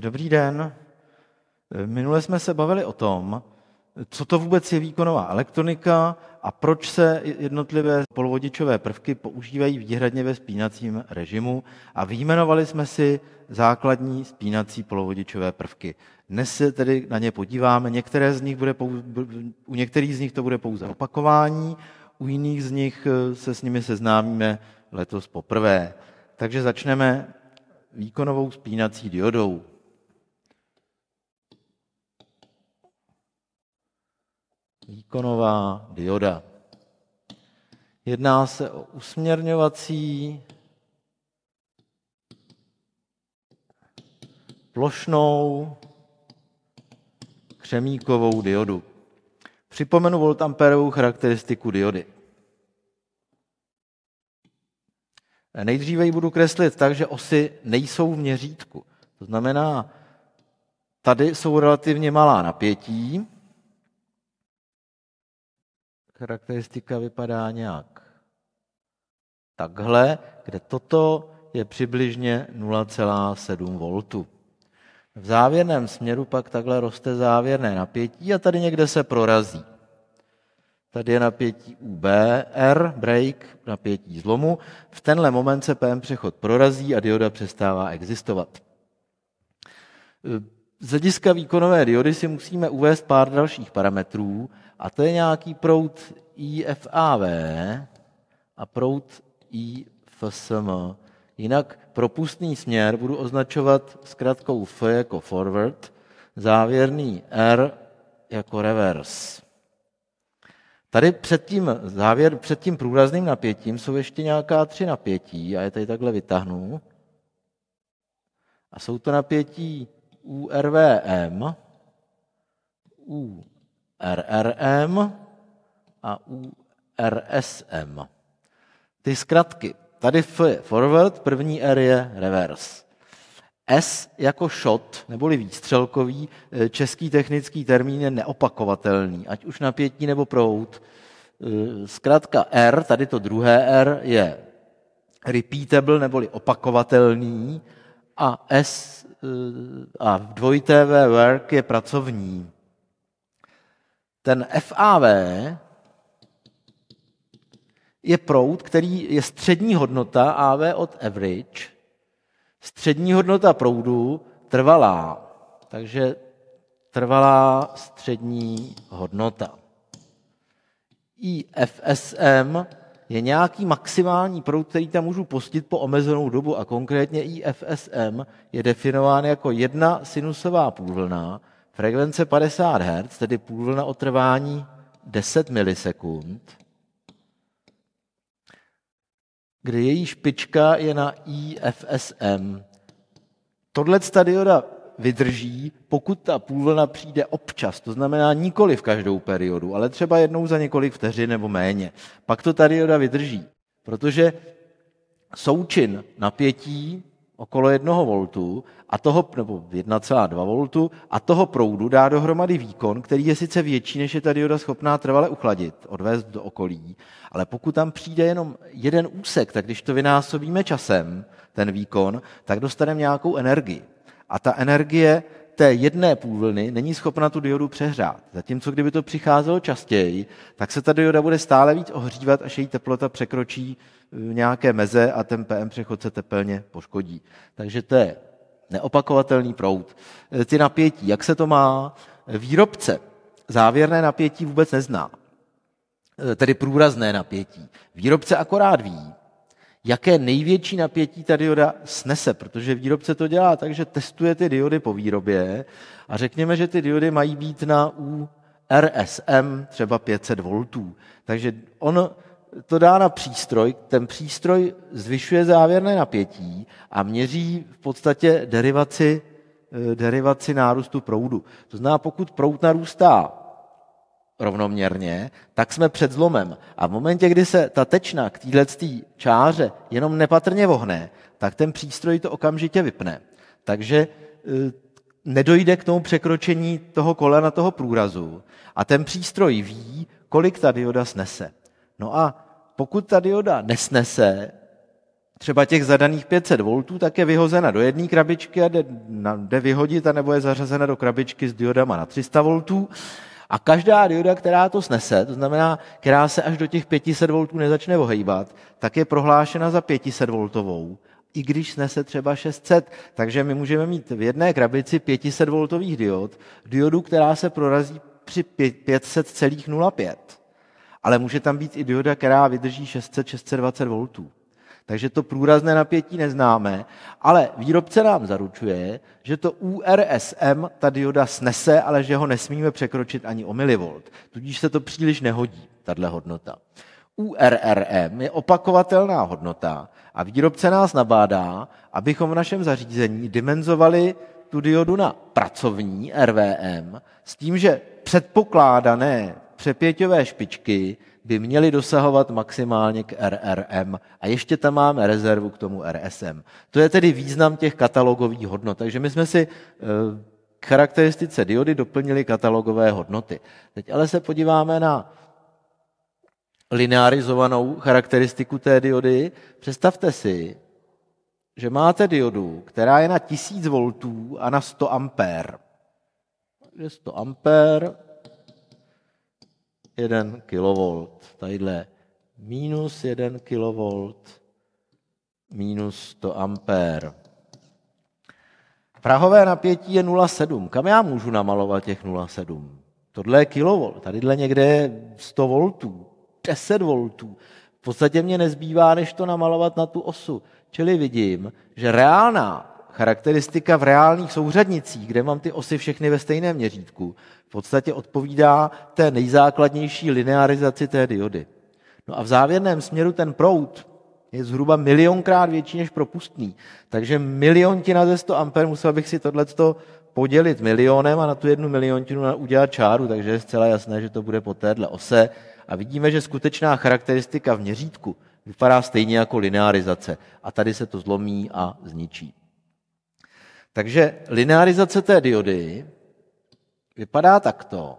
Dobrý den. Minule jsme se bavili o tom, co to vůbec je výkonová elektronika a proč se jednotlivé polovodičové prvky používají výhradně ve spínacím režimu a vyjmenovali jsme si základní spínací polovodičové prvky. Dnes se tedy na ně podíváme. Některé z nich bude pouze, u některých z nich to bude pouze opakování, u jiných z nich se s nimi seznámíme letos poprvé. Takže začneme výkonovou spínací diodou. Výkonová dioda. Jedná se o usměrňovací plošnou křemíkovou diodu. Připomenu voltamperovou charakteristiku diody. Nejdříve ji budu kreslit tak, že osy nejsou v měřítku. To znamená, tady jsou relativně malá napětí. Charakteristika vypadá nějak takhle, kde toto je přibližně 0,7 V. V závěrném směru pak takhle roste závěrné napětí a tady někde se prorazí. Tady je napětí UB, R, break, napětí zlomu. V tenhle moment se PM přechod prorazí a dioda přestává existovat. Z hlediska výkonové diody si musíme uvést pár dalších parametrů, a to je nějaký proud IFAV a proud IFSM. Jinak propustný směr budu označovat zkrátkou F jako forward, závěrný R jako reverse. Tady před tím, závěr, před tím průrazným napětím jsou ještě nějaká tři napětí, a je tady takhle vytáhnu. A jsou to napětí URVM, URRM a URSM. Ty zkratky. Tady F je forward, první R je reverse. S jako shot, neboli výstřelkový, eh, český technický termín je neopakovatelný, ať už napětí nebo prout. Eh, zkrátka R, tady to druhé R, je repeatable neboli opakovatelný a S eh, a dvojité V work je pracovní. Ten FAV je proud, který je střední hodnota AV od average, Střední hodnota proudu trvalá, takže trvalá střední hodnota. IFSM je nějaký maximální proud, který tam můžu pustit po omezenou dobu a konkrétně IFSM je definován jako jedna sinusová půlvlna, frekvence 50 Hz, tedy půlvlna o trvání 10 milisekund, kde její špička je na IFSM. Tohle dioda vydrží, pokud ta půlvlna přijde občas, to znamená nikoli v každou periodu, ale třeba jednou za několik vteřin nebo méně. Pak to ta dioda vydrží, protože součin napětí okolo 1 voltu a toho, nebo 1,2 voltu a toho proudu dá dohromady výkon, který je sice větší, než je ta dioda schopná trvale uchladit, odvést do okolí, ale pokud tam přijde jenom jeden úsek, tak když to vynásobíme časem, ten výkon, tak dostaneme nějakou energii. A ta energie té jedné půlvlny není schopna tu diodu přehrát. Zatímco kdyby to přicházelo častěji, tak se ta dioda bude stále víc ohřívat, až její teplota překročí eh, nějaké meze a ten PM přechod se tepelně poškodí. Takže to je neopakovatelný proud. Eh, ty napětí, jak se to má? Výrobce závěrné napětí vůbec nezná. Eh, tedy průrazné napětí. Výrobce akorát ví, jaké největší napětí ta dioda snese, protože výrobce to dělá tak, že testuje ty diody po výrobě a řekněme, že ty diody mají být na u RSM třeba 500 V. Takže on to dá na přístroj, ten přístroj zvyšuje závěrné napětí a měří v podstatě derivaci, eh, derivaci nárůstu proudu. To znamená, pokud proud narůstá rovnoměrně, tak jsme před zlomem. A v momentě, kdy se ta tečna k téhle čáře jenom nepatrně vohne, tak ten přístroj to okamžitě vypne. Takže e, nedojde k tomu překročení toho kolena toho průrazu a ten přístroj ví, kolik ta dioda snese. No a pokud ta dioda nesnese třeba těch zadaných 500 V, tak je vyhozena do jedné krabičky a jde, jde vyhodit, anebo je zařazena do krabičky s diodama na 300 V. A každá dioda, která to snese, to znamená, která se až do těch 500 V nezačne ohejbat, tak je prohlášena za 500 V, i když snese třeba 600. Takže my můžeme mít v jedné krabici 500 V diod, diodu, která se prorazí při 500,05. Ale může tam být i dioda, která vydrží 600-620 V. Takže to průrazné napětí neznáme, ale výrobce nám zaručuje, že to URSM ta dioda snese, ale že ho nesmíme překročit ani o milivolt. Tudíž se to příliš nehodí, tahle hodnota. URRM je opakovatelná hodnota a výrobce nás nabádá, abychom v našem zařízení dimenzovali tu diodu na pracovní RVM s tím, že předpokládané přepěťové špičky by měly dosahovat maximálně k RRM a ještě tam máme rezervu k tomu RSM. To je tedy význam těch katalogových hodnot. Takže my jsme si eh, k charakteristice diody doplnili katalogové hodnoty. Teď ale se podíváme na linearizovanou charakteristiku té diody. Představte si, že máte diodu, která je na 1000 V a na 100 A. 100 A 1 kV. Tadyhle minus 1 kV, minus 100 ampér. Prahové napětí je 0,7. Kam já můžu namalovat těch 0,7? Tohle je kilovolt, tadyhle někde je 100 V, 10 V. V podstatě mě nezbývá, než to namalovat na tu osu. Čili vidím, že reálná charakteristika v reálných souřadnicích, kde mám ty osy všechny ve stejném měřítku, v podstatě odpovídá té nejzákladnější linearizaci té diody. No a v závěrném směru ten proud je zhruba milionkrát větší než propustný. Takže miliontina ze 100 A musel bych si tohleto podělit milionem a na tu jednu miliontinu udělat čáru, takže je zcela jasné, že to bude po téhle ose. A vidíme, že skutečná charakteristika v měřítku vypadá stejně jako linearizace. A tady se to zlomí a zničí. Takže linearizace té diody vypadá takto.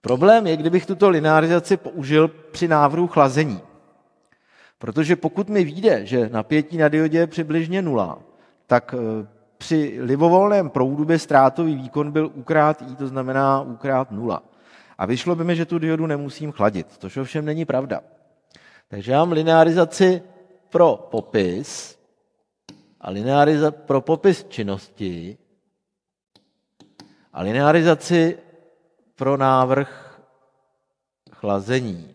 Problém je, kdybych tuto linearizaci použil při návrhu chlazení. Protože pokud mi vyjde, že napětí na diodě je přibližně nula, tak eh, při libovolném proudu by ztrátový výkon byl ukrát I, to znamená ukrát nula. A vyšlo by mi, že tu diodu nemusím chladit, což ovšem není pravda. Takže já mám linearizaci pro popis a linearizaci pro popis činnosti a linearizaci pro návrh chlazení.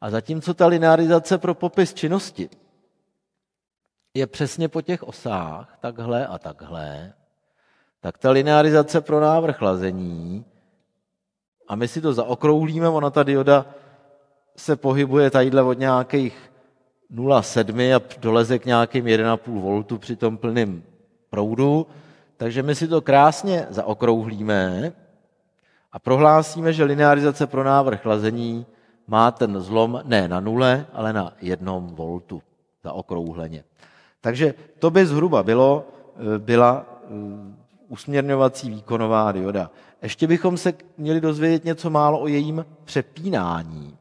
A zatímco ta linearizace pro popis činnosti je přesně po těch osách, takhle a takhle, tak ta linearizace pro návrh chlazení, a my si to zaokrouhlíme, ona ta dioda se pohybuje tadyhle od nějakých 0,7 a doleze k nějakým 1,5 V při tom plném proudu, takže my si to krásně zaokrouhlíme a prohlásíme, že linearizace pro návrh chlazení má ten zlom ne na nule, ale na jednom voltu zaokrouhleně. Takže to by zhruba bylo, eh, byla eh, usměrňovací výkonová dioda. Ještě bychom se měli dozvědět něco málo o jejím přepínání.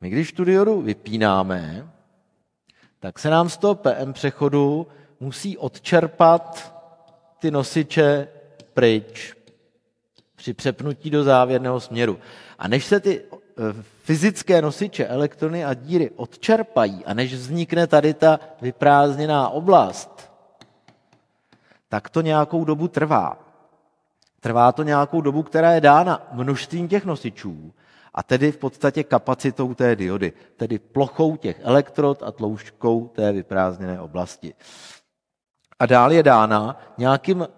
My když tu diodu vypínáme, tak se nám z toho PM přechodu musí odčerpat ty nosiče pryč při přepnutí do závěrného směru. A než se ty eh, fyzické nosiče, elektrony a díry odčerpají a než vznikne tady ta vyprázdněná oblast, tak to nějakou dobu trvá. Trvá to nějakou dobu, která je dána množstvím těch nosičů a tedy v podstatě kapacitou té diody, tedy plochou těch elektrod a tloušťkou té vyprázdněné oblasti a dál je dána nějakým eh,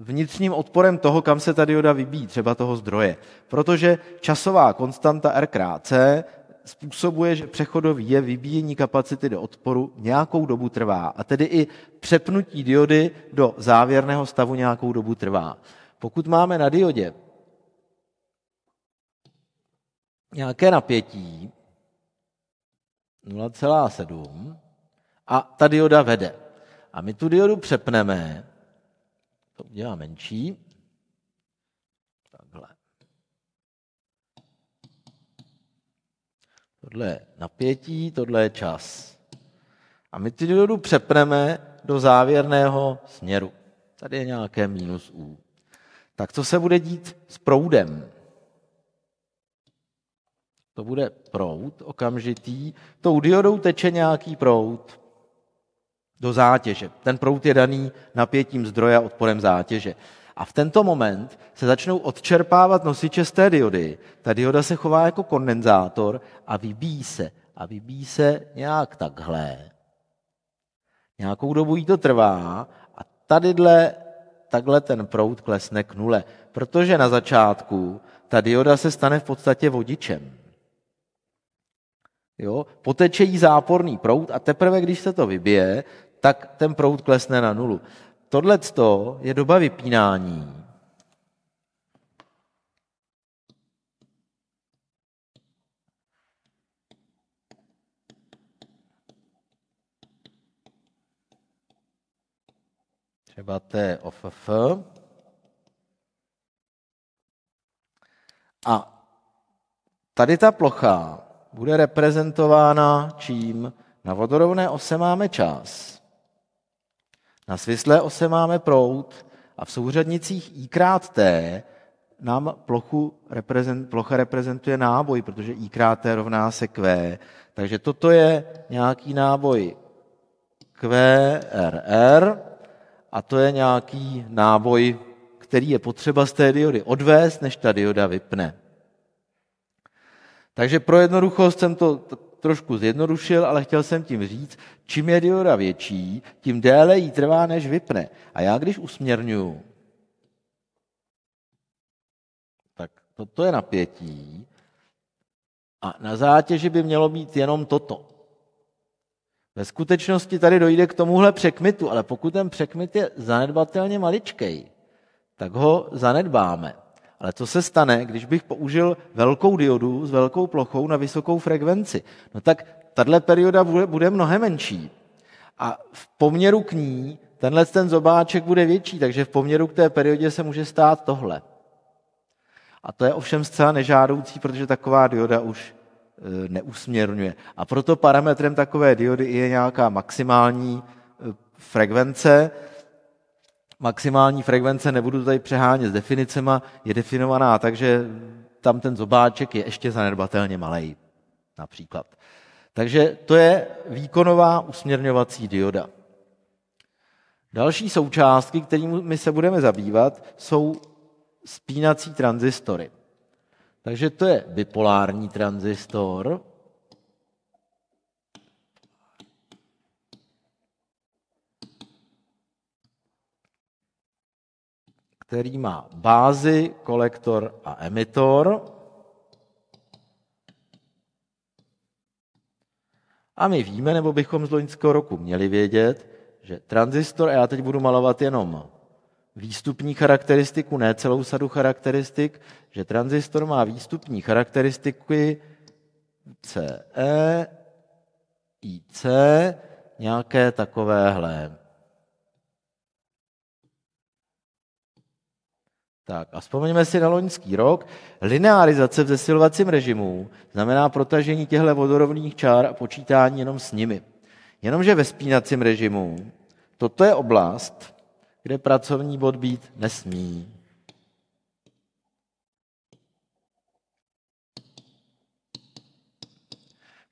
vnitřním odporem toho, kam se ta dioda vybíjí, třeba toho zdroje. Protože časová konstanta R C způsobuje, že přechodový je vybíjení kapacity do odporu nějakou dobu trvá. A tedy i přepnutí diody do závěrného stavu nějakou dobu trvá. Pokud máme na diodě nějaké napětí 0,7 a ta dioda vede. A my tu diodu přepneme, to udělá menší, takhle. Tohle je napětí, tohle je čas. A my ty diodu přepneme do závěrného směru. Tady je nějaké minus U. Tak co se bude dít s proudem? To bude proud okamžitý. Tou diodou teče nějaký proud do zátěže. Ten proud je daný napětím zdroje a odporem zátěže. A v tento moment se začnou odčerpávat nosiče z té diody. Ta dioda se chová jako kondenzátor a vybíjí se. A vybíjí se nějak takhle. Nějakou dobu jí to trvá a tadyhle, takhle ten proud klesne k nule. Protože na začátku ta dioda se stane v podstatě vodičem. Jo? Poteče jí záporný proud a teprve, když se to vybije, tak ten proud klesne na nulu. Tohle je doba vypínání. Třeba T of F. A tady ta plocha bude reprezentována čím? Na vodorovné ose máme čas. Na svislé ose máme prout a v souřadnicích i krát t nám plochu reprezent, plocha reprezentuje náboj, protože i krát t rovná se q. Takže toto je nějaký náboj QRR a to je nějaký náboj, který je potřeba z té diody odvést, než ta dioda vypne. Takže pro jednoduchost jsem to trošku zjednodušil, ale chtěl jsem tím říct, čím je dioda větší, tím déle jí trvá, než vypne. A já když usměrňuji, tak toto je napětí a na zátěži by mělo být jenom toto. Ve skutečnosti tady dojde k tomuhle překmitu, ale pokud ten překmit je zanedbatelně maličkej, tak ho zanedbáme. Ale co se stane, když bych použil velkou diodu s velkou plochou na vysokou frekvenci? No tak tahle perioda bude, bude mnohem menší. A v poměru k ní tenhle ten zobáček bude větší, takže v poměru k té periodě se může stát tohle. A to je ovšem zcela nežádoucí, protože taková dioda už e, neusměrňuje. A proto parametrem takové diody je nějaká maximální e, frekvence, maximální frekvence, nebudu tady přehánět s definicema, je definovaná tak, že tam ten zobáček je ještě zanedbatelně malý, například. Takže to je výkonová usměrňovací dioda. Další součástky, kterými se budeme zabývat, jsou spínací transistory. Takže to je bipolární tranzistor, který má bázi, kolektor a emitor. A my víme, nebo bychom z loňského roku měli vědět, že tranzistor, a já teď budu malovat jenom výstupní charakteristiku, ne celou sadu charakteristik, že tranzistor má výstupní charakteristiky CE, IC, nějaké takovéhle. Tak a vzpomeňme si na loňský rok. Linearizace v zesilovacím režimu znamená protažení těchto vodorovných čár a počítání jenom s nimi. Jenomže ve spínacím režimu toto je oblast, kde pracovní bod být nesmí.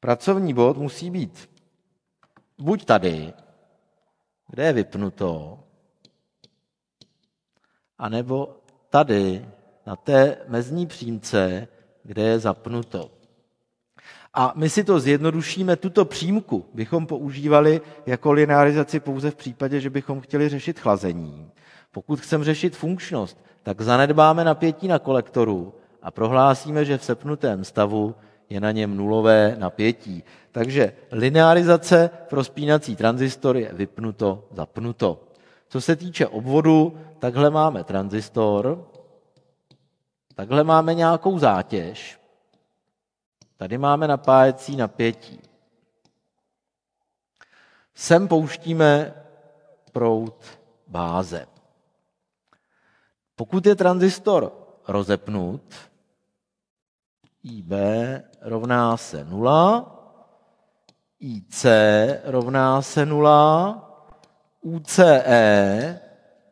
Pracovní bod musí být buď tady, kde je vypnuto, anebo tady, na té mezní přímce, kde je zapnuto. A my si to zjednodušíme, tuto přímku bychom používali jako linearizaci pouze v případě, že bychom chtěli řešit chlazení. Pokud chceme řešit funkčnost, tak zanedbáme napětí na kolektoru a prohlásíme, že v sepnutém stavu je na něm nulové napětí. Takže linearizace pro spínací tranzistor je vypnuto, zapnuto. Co se týče obvodu, takhle máme tranzistor, takhle máme nějakou zátěž, tady máme napájecí napětí. Sem pouštíme proud báze. Pokud je tranzistor rozepnut, IB rovná se 0, IC rovná se 0, UCE,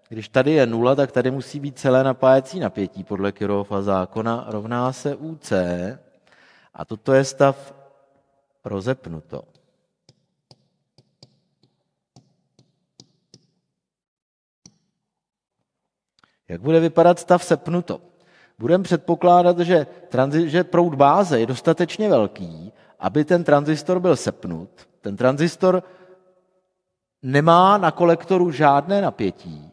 když tady je 0, tak tady musí být celé napájecí napětí podle Kirchhoffova zákona, rovná se UC. A toto je stav rozepnuto. Jak bude vypadat stav sepnuto? Budeme předpokládat, že, transi- že proud báze je dostatečně velký, aby ten tranzistor byl sepnut. Ten tranzistor nemá na kolektoru žádné napětí,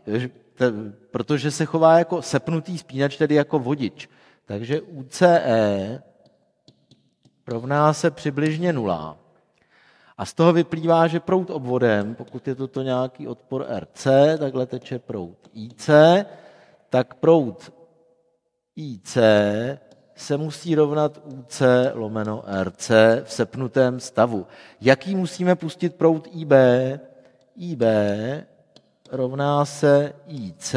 protože se chová jako sepnutý spínač, tedy jako vodič. Takže UCE rovná se přibližně nula. A z toho vyplývá, že proud obvodem, pokud je toto nějaký odpor RC, takhle teče proud IC, tak proud IC se musí rovnat UC lomeno RC v sepnutém stavu. Jaký musíme pustit proud IB? IB rovná se IC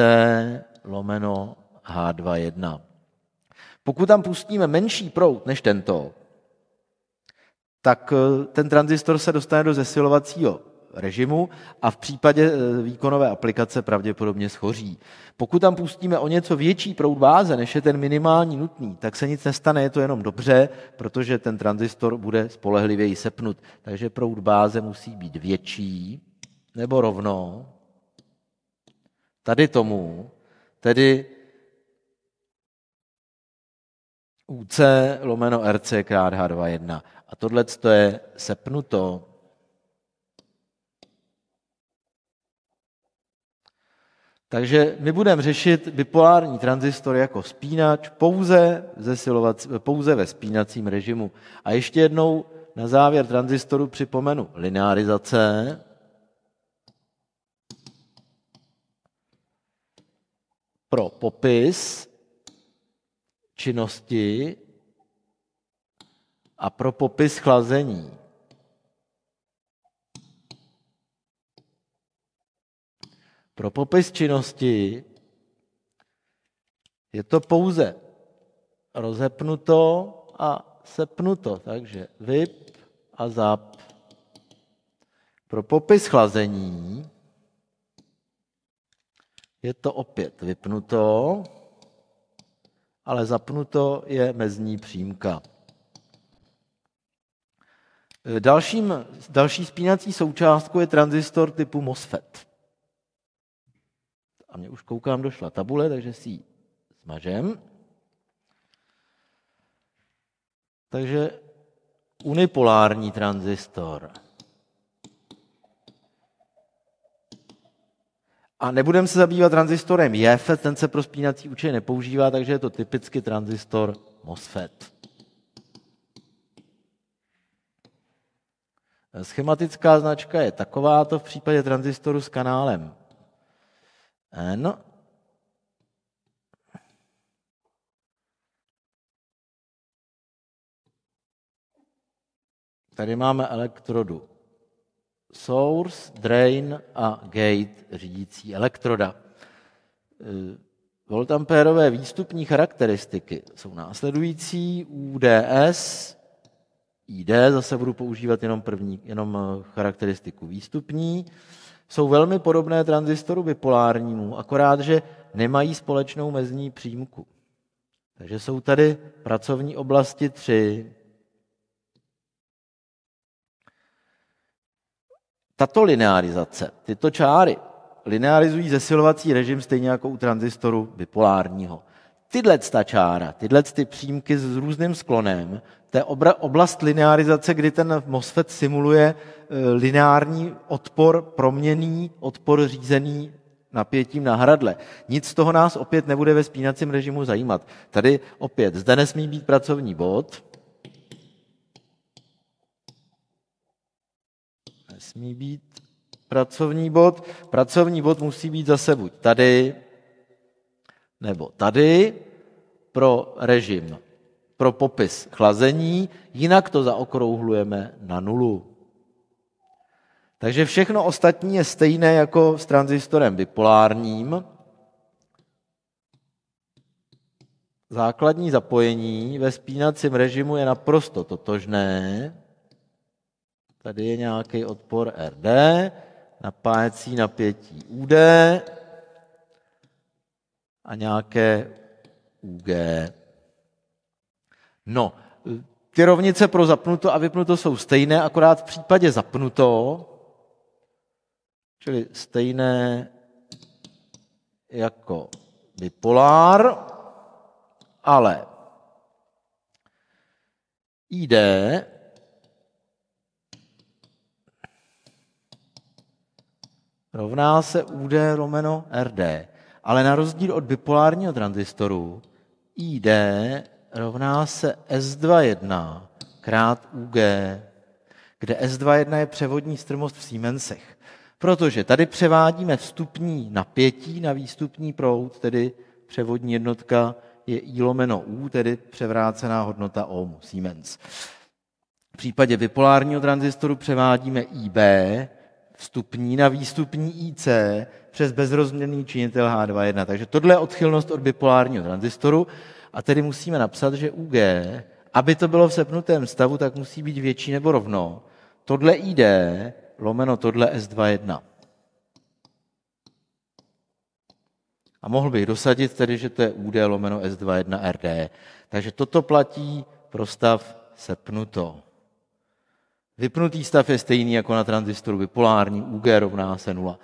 lomeno H21. Pokud tam pustíme menší proud než tento, tak eh, ten tranzistor se dostane do zesilovacího režimu a v případě eh, výkonové aplikace pravděpodobně schoří. Pokud tam pustíme o něco větší proud báze, než je ten minimální nutný, tak se nic nestane, je to jenom dobře, protože ten tranzistor bude spolehlivěji sepnut. Takže proud báze musí být větší nebo rovno tady tomu, tedy UC lomeno RC krát H21. A tohle je sepnuto Takže my budeme řešit bipolární tranzistor jako spínač pouze, pouze ve spínacím režimu. A ještě jednou na závěr tranzistoru připomenu linearizace. Pro popis činnosti a pro popis chlazení. Pro popis činnosti je to pouze rozepnuto a sepnuto, takže vyp a zap. Pro popis chlazení je to opět vypnuto, ale zapnuto je mezní přímka. Dalším, další spínací součástkou je tranzistor typu MOSFET. A mě už koukám, došla tabule, takže si ji smažem. Takže unipolární tranzistor. A nebudeme se zabývat tranzistorem JFET, ten se pro spínací účely nepoužívá, takže je to typicky tranzistor MOSFET. Schematická značka je takováto v případě tranzistoru s kanálem No. Tady máme elektrodu source, drain a gate, řídící elektroda. E, voltampérové výstupní charakteristiky jsou následující. UDS, ID, zase budu používat jenom první, jenom charakteristiku výstupní jsou velmi podobné tranzistoru bipolárnímu, akorát, že nemají společnou mezní přímku. Takže jsou tady pracovní oblasti tři. Tato linearizace, tyto čáry, linearizují zesilovací režim stejně jako u tranzistoru bipolárního. Tyhle ta čára, tyhle ty přímky s různým sklonem, to je oblast linearizace, kdy ten MOSFET simuluje e, lineární odpor proměný, odpor řízený napětím na hradle. Nic z toho nás opět nebude ve spínacím režimu zajímat. Tady opět, zde nesmí být pracovní bod. Nesmí být pracovní bod. Pracovní bod musí být zase buď tady, nebo tady pro režim, pro popis chlazení, jinak to zaokrouhlujeme na nulu. Takže všechno ostatní je stejné jako s tranzistorem bipolárním. základní zapojení ve spínacím režimu je naprosto totožné. Tady je nějaký odpor RD, napájecí napětí UD a nějaké UG. No, ty rovnice pro zapnuto a vypnuto jsou stejné, akorát v případě zapnuto, čili stejné jako bipolár, ale ID rovná se UD romeno RD. Ale na rozdíl od bipolárního transistoru, ID rovná se S21 krát UG, kde S21 je převodní strmost v Siemensech. Protože tady převádíme vstupní napětí na výstupní proud, tedy převodní jednotka je I lomeno U, tedy převrácená hodnota ohmu, Siemens. V případě bipolárního transistoru převádíme IB, vstupní na výstupní IC přes bezrozměrný činitel H21. Takže tohle je odchylnost od bipolárního transistoru a tedy musíme napsat, že UG, aby to bylo v sepnutém stavu, tak musí být větší nebo rovno. Tohle ID lomeno tohle S21. A mohl bych dosadit tedy, že to je UD lomeno S21 RD. Takže toto platí pro stav sepnuto. Vypnutý stav je stejný jako na transistoru bipolární, UG rovná se nula.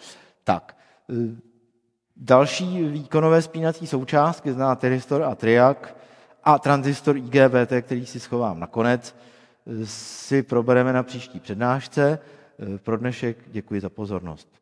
Tak, e, další výkonové spínací součástky zná teristor a triak a tranzistor IGBT, který si schovám nakonec, e, si probereme na příští přednášce. E, pro dnešek děkuji za pozornost.